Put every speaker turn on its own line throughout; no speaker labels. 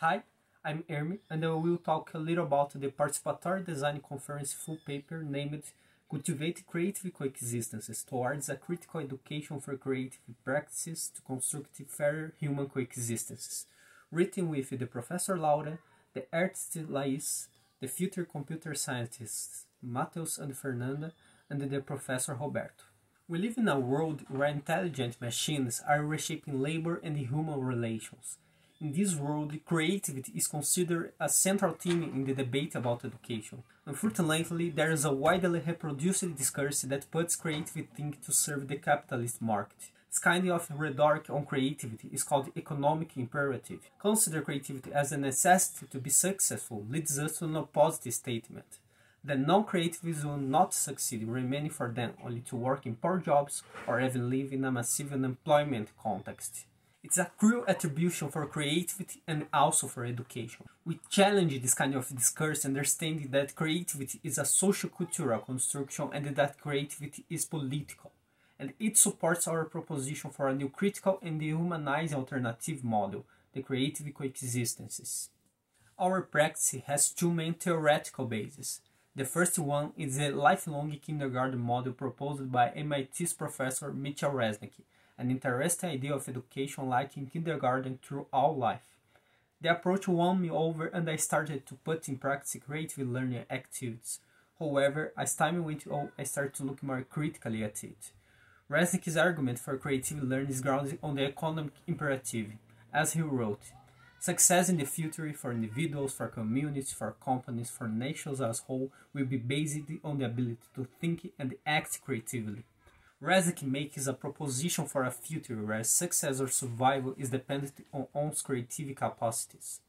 Hi, I'm Ermi and I will talk a little about the Participatory Design Conference full paper named Cultivate Creative Coexistences Towards a Critical Education for Creative Practices to Construct Fairer Human Coexistences, written with the Professor Laura, the artist Laís, the future computer scientists Mateus and Fernanda, and the Professor Roberto. We live in a world where intelligent machines are reshaping labor and human relations. In this world, creativity is considered a central theme in the debate about education. Unfortunately, there is a widely reproduced discourse that puts creativity thinking to serve the capitalist market. This kind of rhetoric on creativity is called economic imperative. Consider creativity as a necessity to be successful leads us to an opposite statement that non-creatives will not succeed, remaining for them only to work in poor jobs or even live in a massive unemployment context. It's a cruel attribution for creativity and also for education. We challenge this kind of discourse, understanding that creativity is a socio-cultural construction and that creativity is political. And it supports our proposition for a new critical and dehumanizing alternative model, the creative coexistences. Our practice has two main theoretical bases. The first one is the lifelong kindergarten model proposed by MIT's professor Mitchell Resnick, an interesting idea of education like in kindergarten through all life. The approach won me over and I started to put in practice creative learning activities. However, as time went on, I started to look more critically at it. Resnick's argument for creative learning is grounded on the economic imperative. As he wrote, Success in the future for individuals, for communities, for companies, for nations as a whole will be based on the ability to think and act creatively. Resnick makes a proposition for a future where success or survival is dependent on one's creative capacities.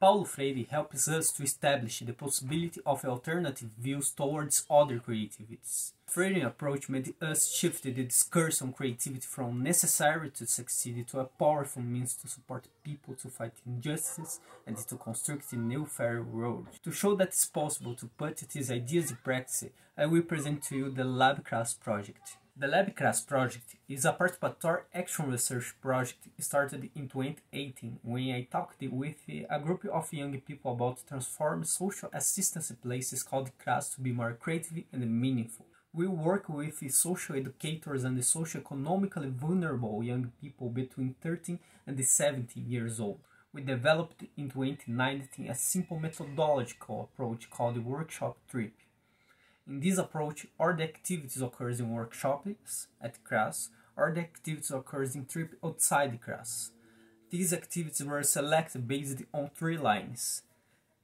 Paulo Freire helps us to establish the possibility of alternative views towards other creativities. Freire's approach made us shift the discourse on creativity from necessary to succeed to a powerful means to support people to fight injustice and to construct a new fair world. To show that it's possible to put these ideas in practice, I will present to you the LabCRAS project. The LabCRAS project is a participatory action research project started in 2018 when I talked with a group of young people about transform social assistance places called CRAS to be more creative and meaningful. We work with social educators and socio-economically vulnerable young people between 13 and 17 years old. We developed in 2019 a simple methodological approach called the Workshop Trip in this approach, all the activities occurs in workshops at CRAS, or the activities occurs in trip outside the CRAS. These activities were selected based on three lines.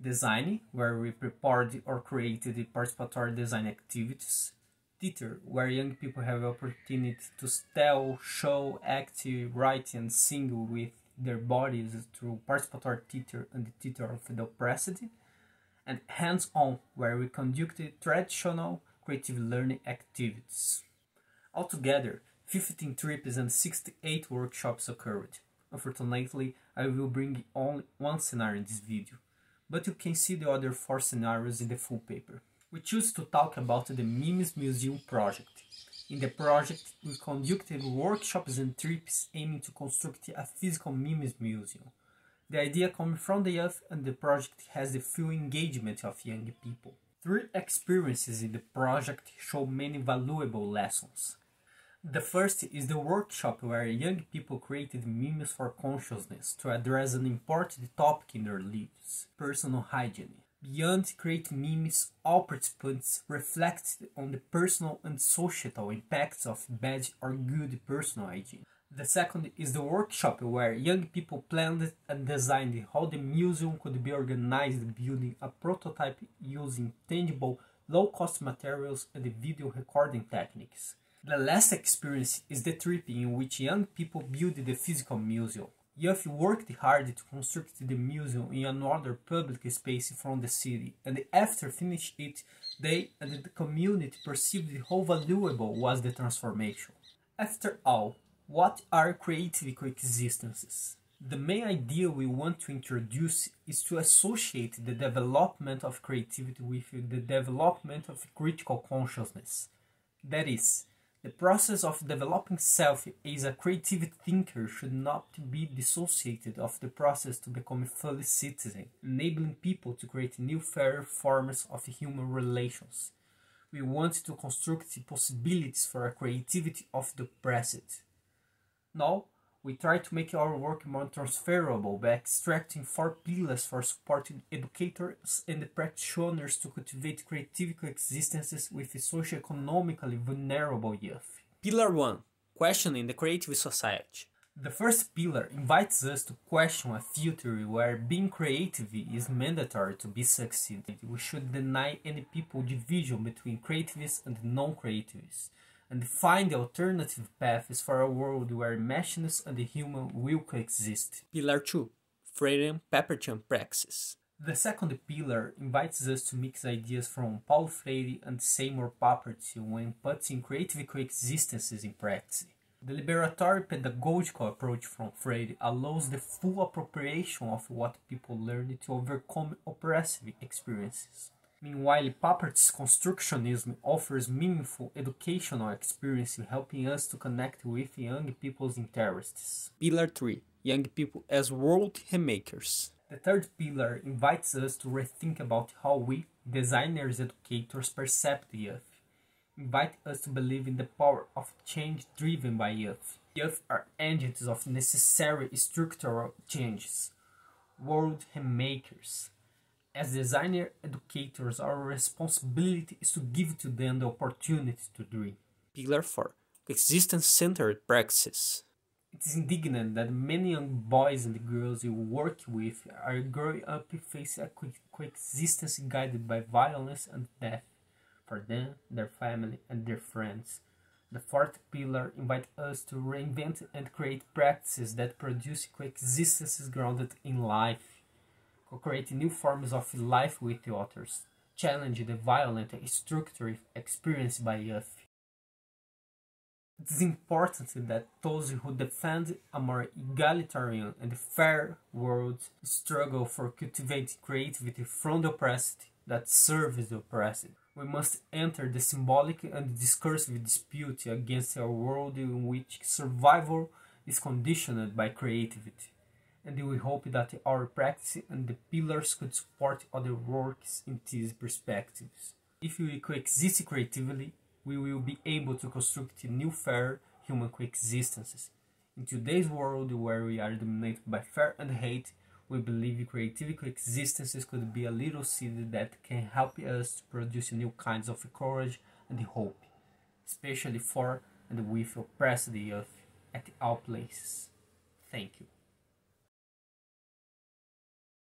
Design, where we prepared or created the participatory design activities. Theater, where young people have opportunity to tell, show, act, write, and sing with their bodies through participatory theater and the theater of the oppressed and hands-on where we conducted traditional creative learning activities. Altogether, 15 trips and 68 workshops occurred. Unfortunately, I will bring only one scenario in this video, but you can see the other four scenarios in the full paper. We choose to talk about the Memes Museum project. In the project, we conducted workshops and trips aiming to construct a physical memes museum the idea comes from the youth and the project has the full engagement of young people. Three experiences in the project show many valuable lessons. The first is the workshop where young people created memes for consciousness to address an important topic in their lives, personal hygiene. Beyond creating memes, all participants reflected on the personal and societal impacts of bad or good personal hygiene. The second is the workshop where young people planned and designed how the museum could be organized building a prototype using tangible, low-cost materials and video recording techniques. The last experience is the trip in which young people build the physical museum. Youth worked hard to construct the museum in another public space from the city, and after finishing it, they and the community perceived how valuable was the transformation. After all, what are creative coexistences? The main idea we want to introduce is to associate the development of creativity with the development of critical consciousness. That is, The process of developing self as a creative thinker should not be dissociated of the process to become a fully citizen, enabling people to create new fair forms of human relations. We want to construct possibilities for a creativity of the oppressed. Now, we try to make our work more transferable by extracting four pillars for supporting educators and practitioners to cultivate creative existences with socio-economically vulnerable youth.
Pillar 1 Questioning the Creative Society.
The first pillar invites us to question a future where being creative is mandatory to be succeeded. We should deny any people division between creatives and non-creativists and find the alternative paths for a world where machines and the human will coexist.
Pillar 2 Freedom Pepperton Praxis.
The second pillar invites us to mix ideas from Paulo Freire and Seymour Papert when putting creative coexistences in practice. The liberatory pedagogical approach from Freire allows the full appropriation of what people learn to overcome oppressive experiences. Meanwhile, Papert's constructionism offers meaningful educational experience helping us to connect with young people's interests.
Pillar 3 Young People as World makers.
The third pillar invites us to rethink about how we, designers educators, perceive the youth. Invite us to believe in the power of change driven by youth. Youth are agents of necessary structural changes, world remakers as designer educators, our responsibility is to give to them the opportunity to dream.
Pillar 4 Existence Centered Practices.
It is indignant that many young boys and girls you work with are growing up facing a coexistence guided by violence and death for them, their family, and their friends. The fourth pillar invites us to reinvent and create practices that produce coexistences grounded in life create new forms of life with the authors, challenge the violent structure experienced by youth. It is important that those who defend a more egalitarian and fair world struggle for cultivating creativity from the oppressed that serves the oppressed. We must enter the symbolic and discursive dispute against a world in which survival is conditioned by creativity and we hope that our practice and the pillars could support other works in these perspectives. If we coexist creatively, we will be able to construct new fair human coexistences. In today's world where we are dominated by fear and hate, we believe creative coexistences could be a little seed that can help us to produce new kinds of courage and hope, especially for and with oppressed youth at all places. Thank you.